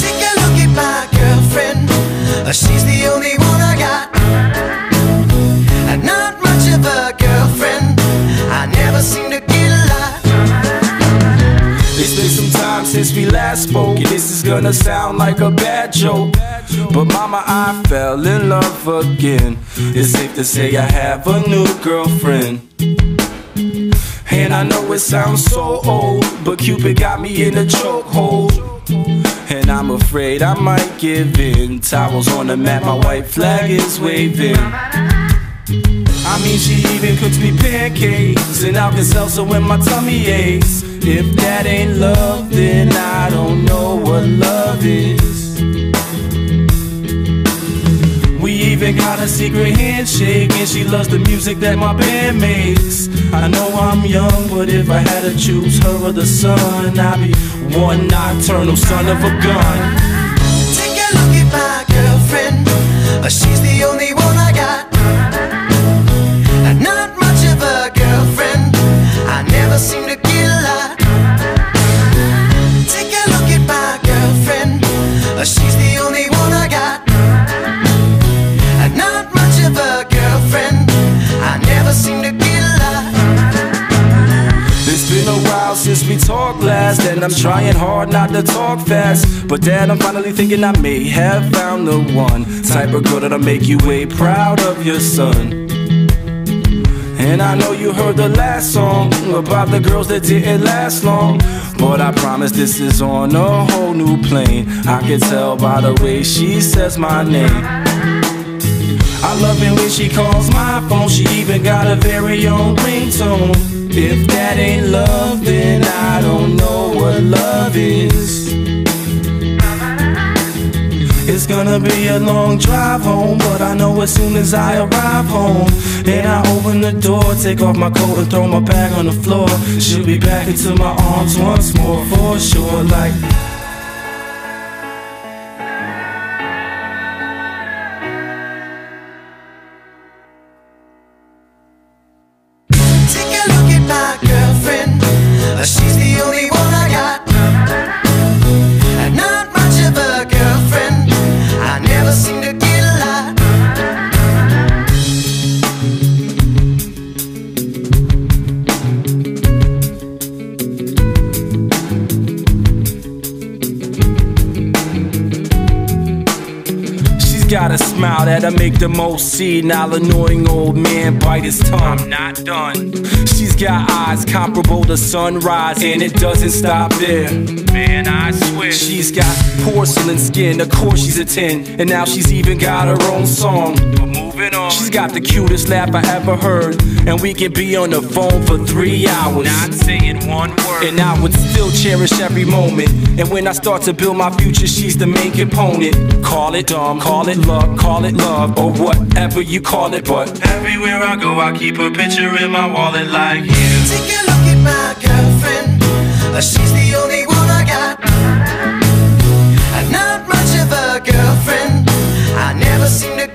Take a look at my girlfriend. Uh, She's the only one I got. Not much of a girlfriend. I never seem to get a lot. It's been some time since we last spoke, and this is gonna sound like a bad joke. But mama, I fell in love again. It's safe to say I have a new girlfriend. And I know it sounds so old, but Cupid got me in a chokehold. And I'm afraid I might give in. Towels on the mat, my white flag is waving. I mean, she even cooks me pancakes and Alka-Seltzer when my tummy aches. If that ain't love, then I don't know what love is. Even got a secret handshake, and she loves the music that my band makes. I know I'm young, but if I had to choose her or the sun, I'd be one nocturnal son of a gun. Take a look at my girlfriend. Uh, She's the only one and I'm trying hard not to talk fast. But dad, I'm finally thinking I may have found the one type of girl that'll make you way proud of your son. And I know you heard the last song about the girls that didn't last long. But I promise this is on a whole new plane. I can tell by the way she says my name. I love it when she calls my phone. She even got a very own ringtone. If that ain't love, then I don't know what love is. It's gonna be a long drive home, but I know as soon as I arrive home, and I open the door, take off my coat and throw my bag on the floor. She'll be back into my arms once more for sure, like. Got a smile that'll make the most see. senile, annoying old man bite his tongue. I'm not done. She's got eyes comparable to sunrise, and it doesn't stop there. Man, I swear. She's got porcelain skin, of course she's a 10, and now she's even got her own song. But moving on. She's got the cutest laugh I ever heard, and we can be on the phone for three hours. Not saying one word. And I would still cherish every moment. And when I start to build my future, she's the main component. Call it dumb, call it luck, call it love, or whatever you call it. But everywhere I go, I keep a picture in my wallet like you. Take a look at my girlfriend. Uh, She's the only one I got. And not much of a girlfriend. I never seem to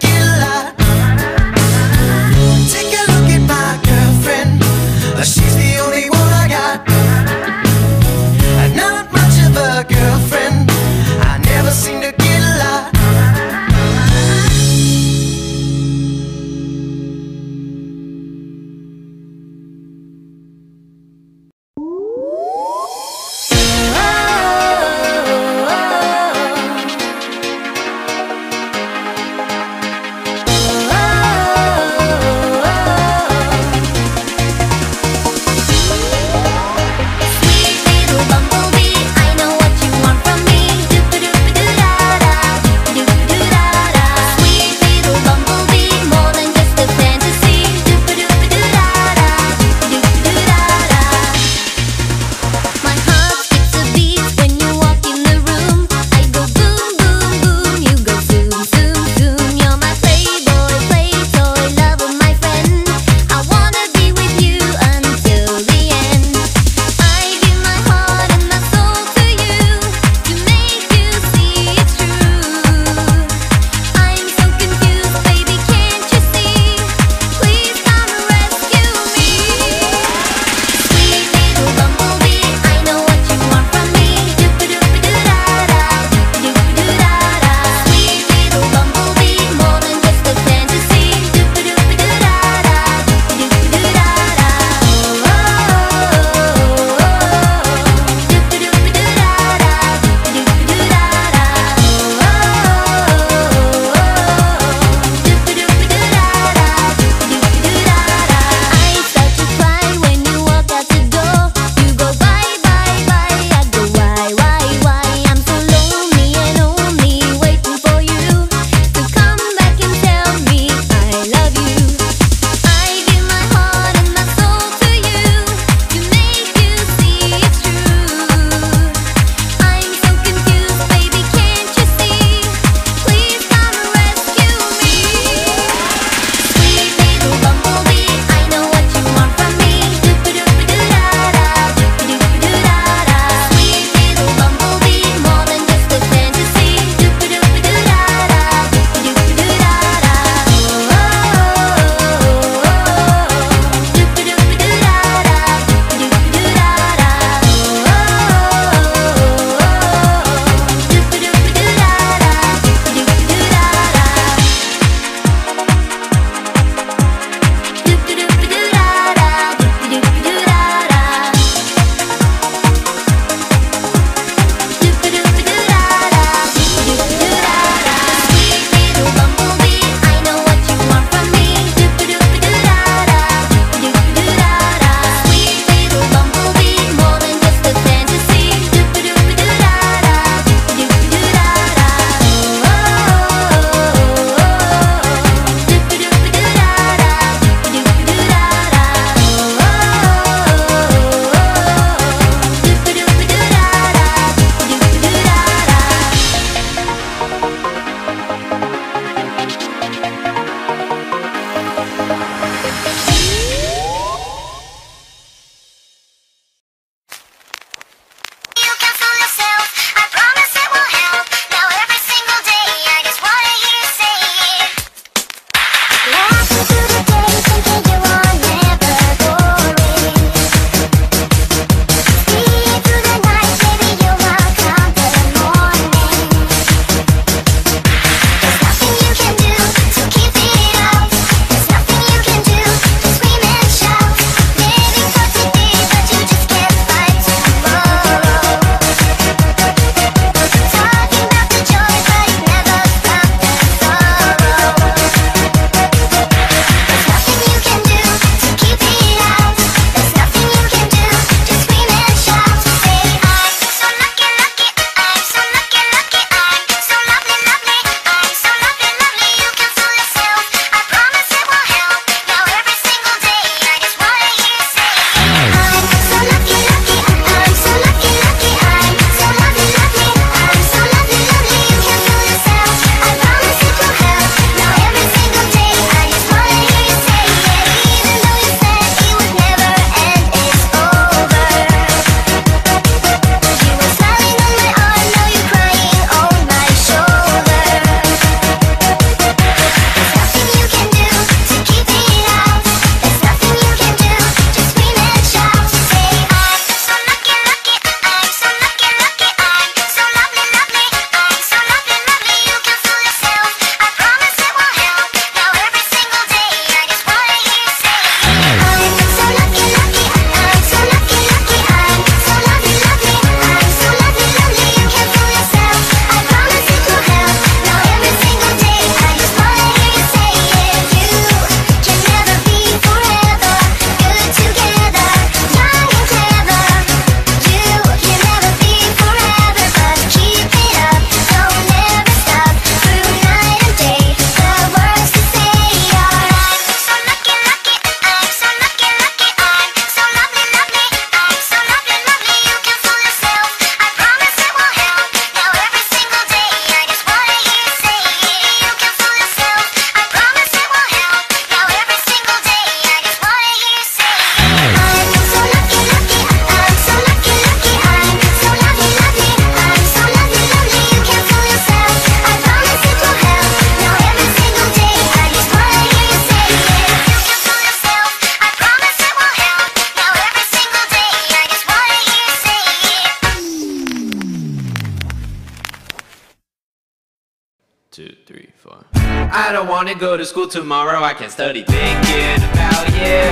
I don't want to go to school tomorrow. I can't study thinking about you.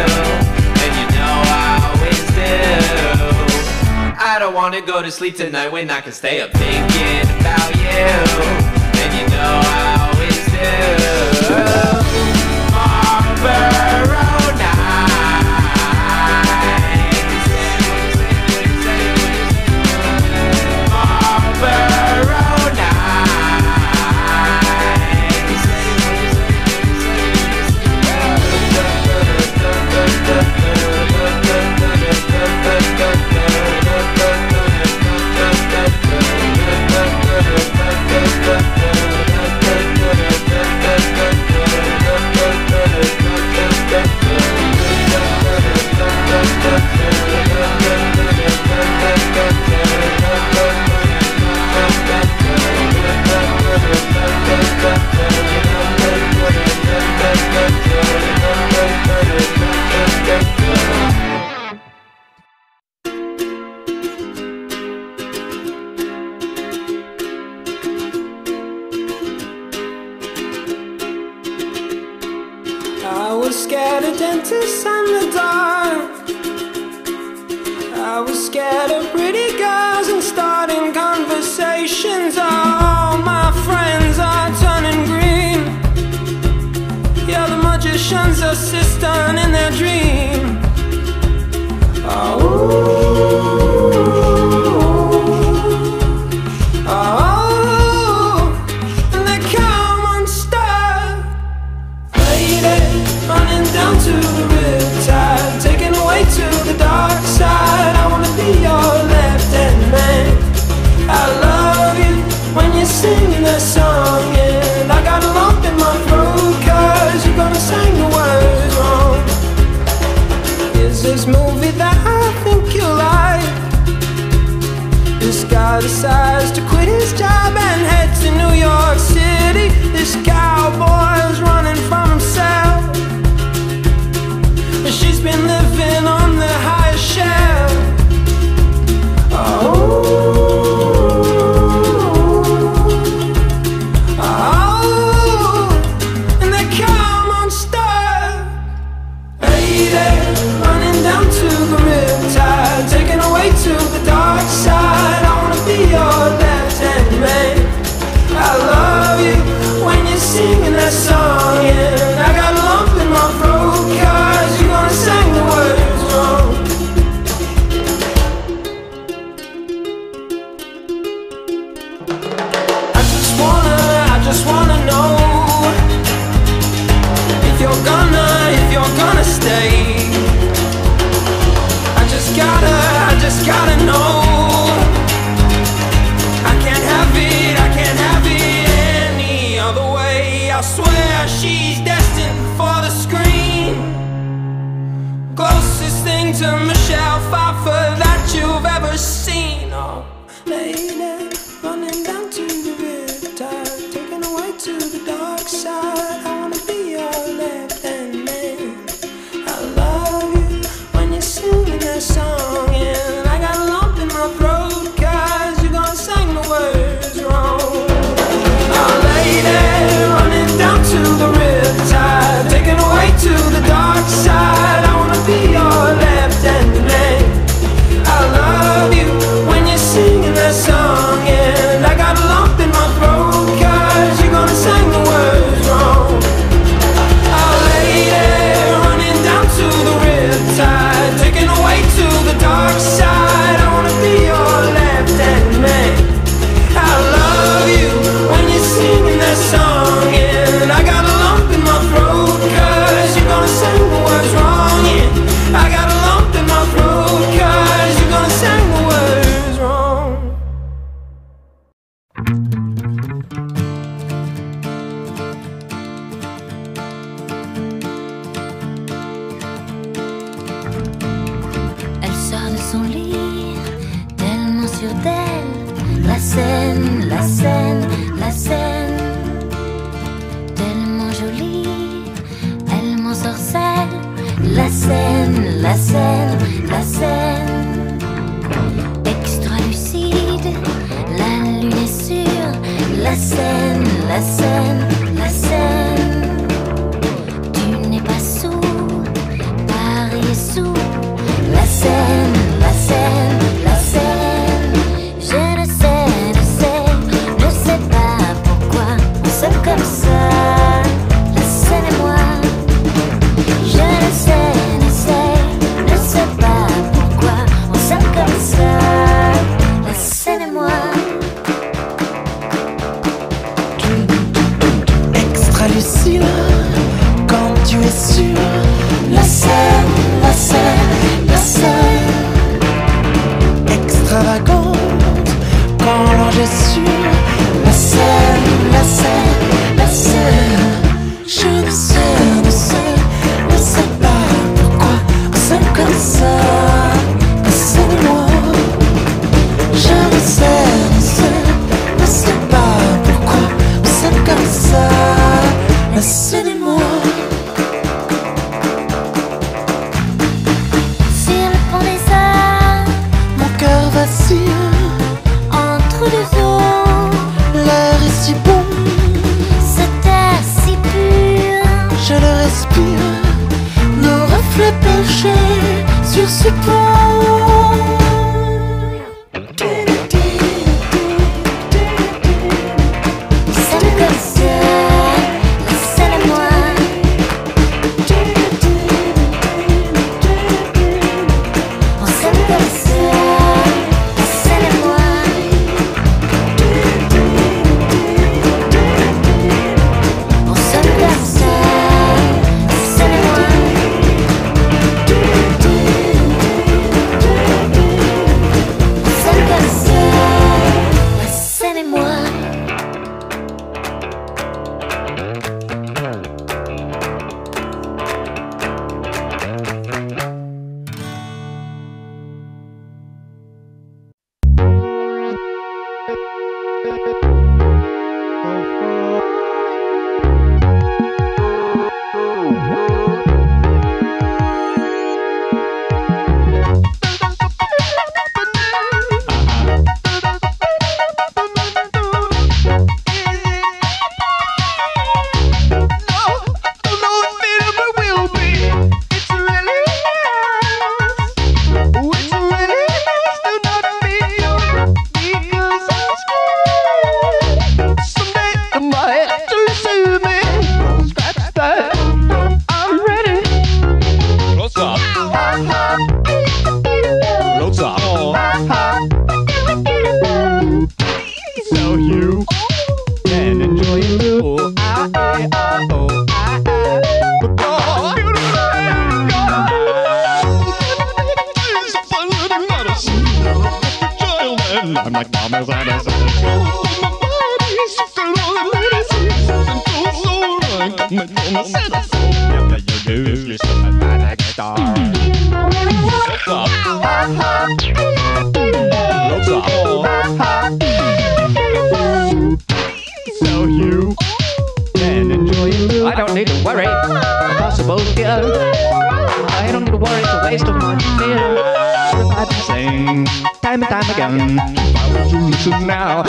And you know I always do. I don't want to go to sleep tonight when I can stay up thinking about you. And you know I always do. Marvel. I was scared of dentists and the dark was scared of pretty girls and starting conversations. All my friends are turning green. Yeah, the magician's assistant in their dream. Oh. song And I got a lump in my throat Cause you're gonna sing the words wrong Is this movie that I think you like? This guy decides to quit his job And head to New York City This cowboy for you. And enjoy it. I don't need to worry. Possible fear. I don't need to worry. It's a waste of my fear. I've been saying time and time again. Why would you listen now?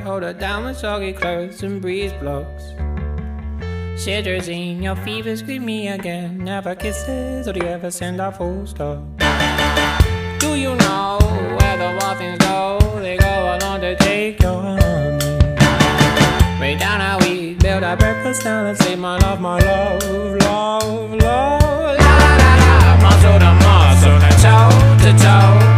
hold her down with soggy clothes and breeze blocks. Shivers in your fever, scream me again. Never kisses, or do you ever send a full stop? Do you know where the waffles go? They go along to take your honey. Way down how we build our breakfast down and say, my love, my love, love, love. La la la la, muscle to muscle, toe to toe.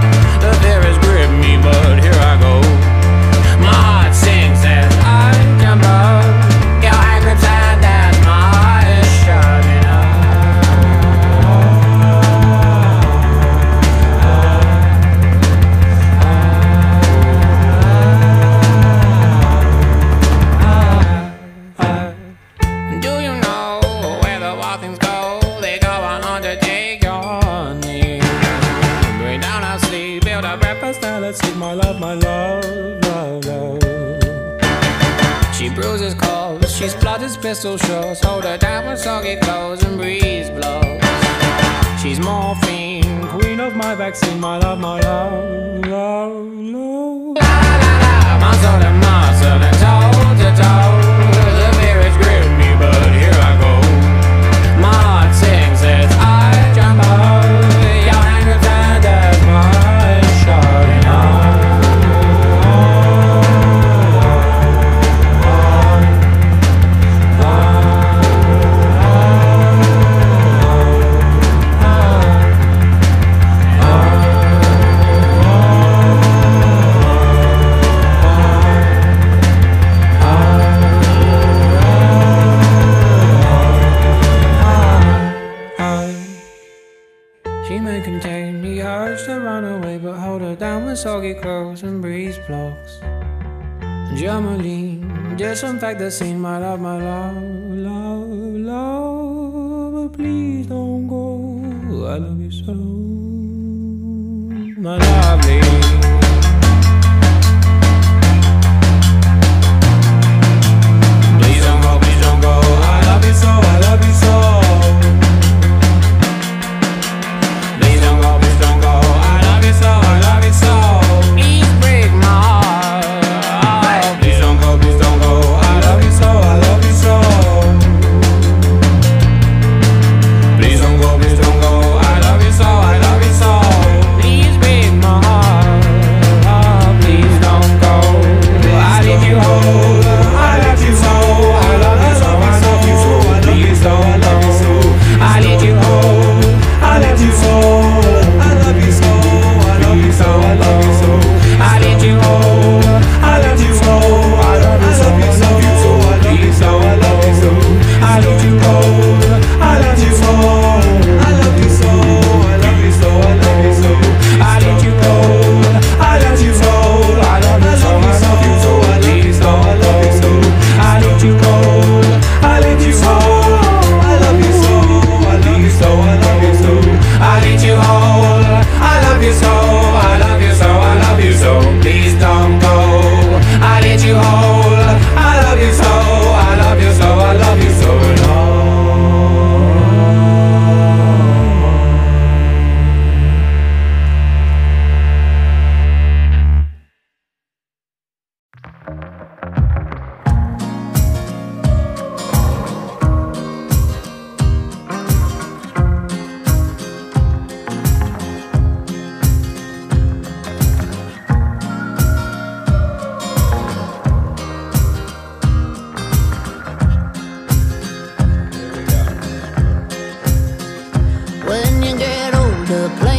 crystal shores Hold her down when soggy clothes and breeze blocks. She's morphine, queen of my vaccine My love, my love, love, love.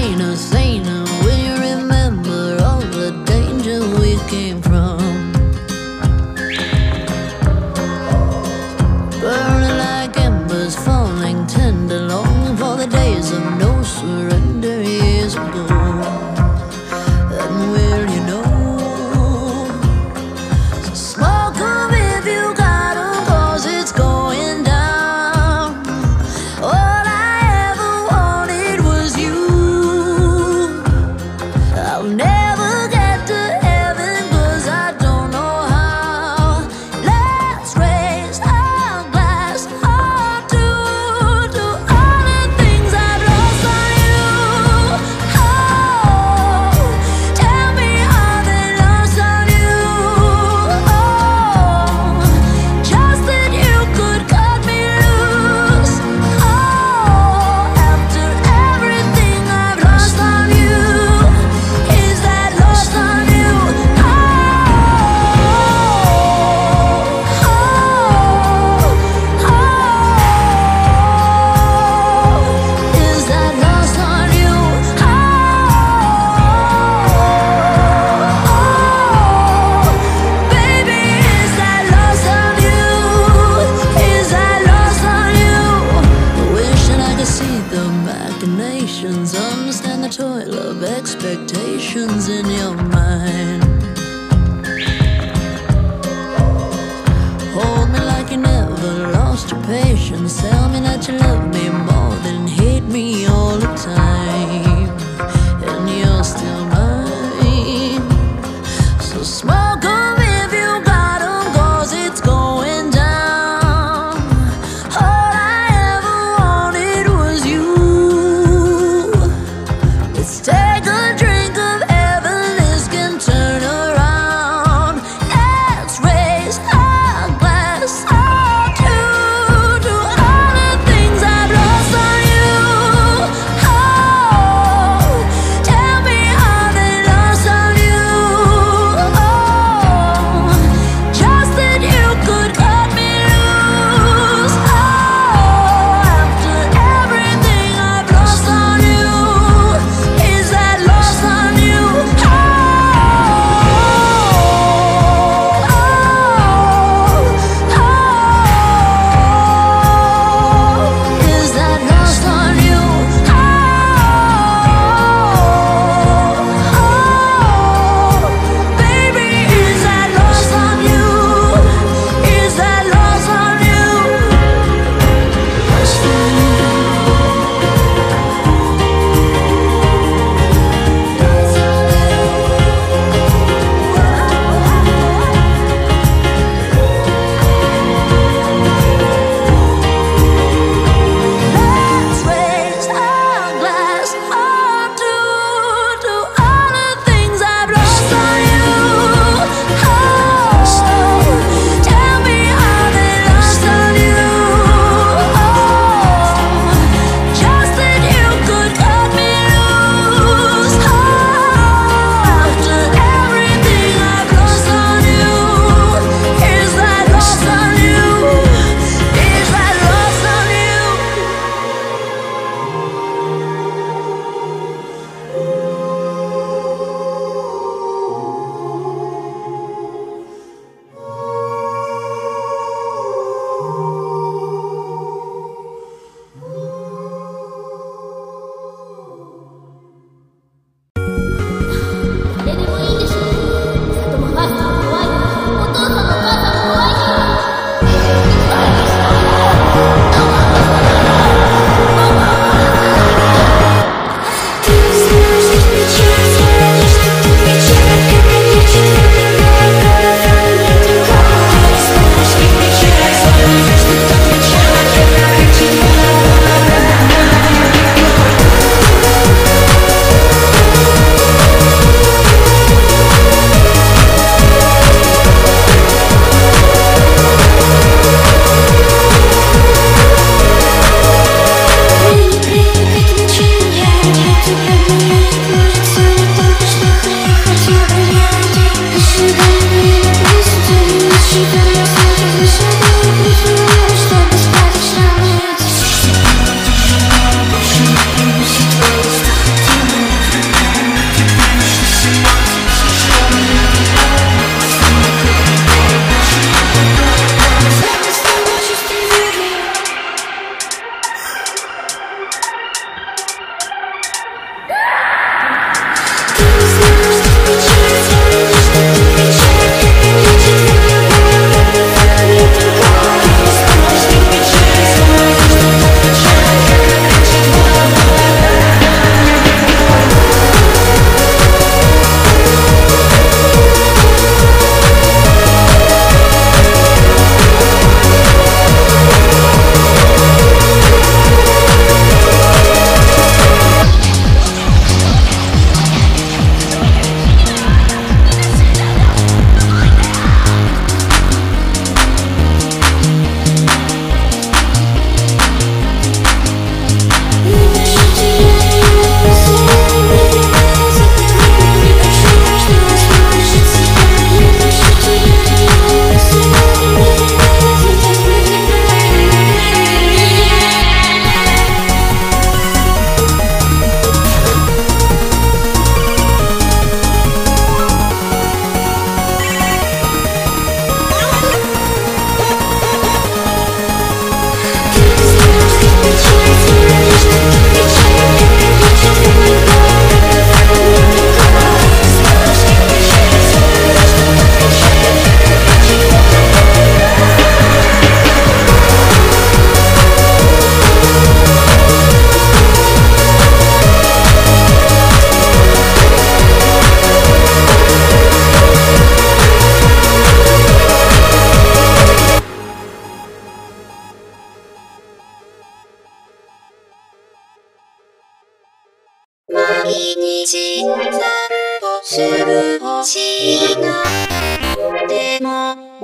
Venus.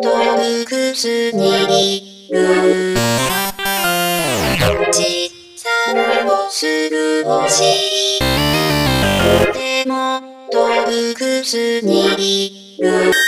洞窟にいる。ち散歩する欲しいでも洞窟にいる。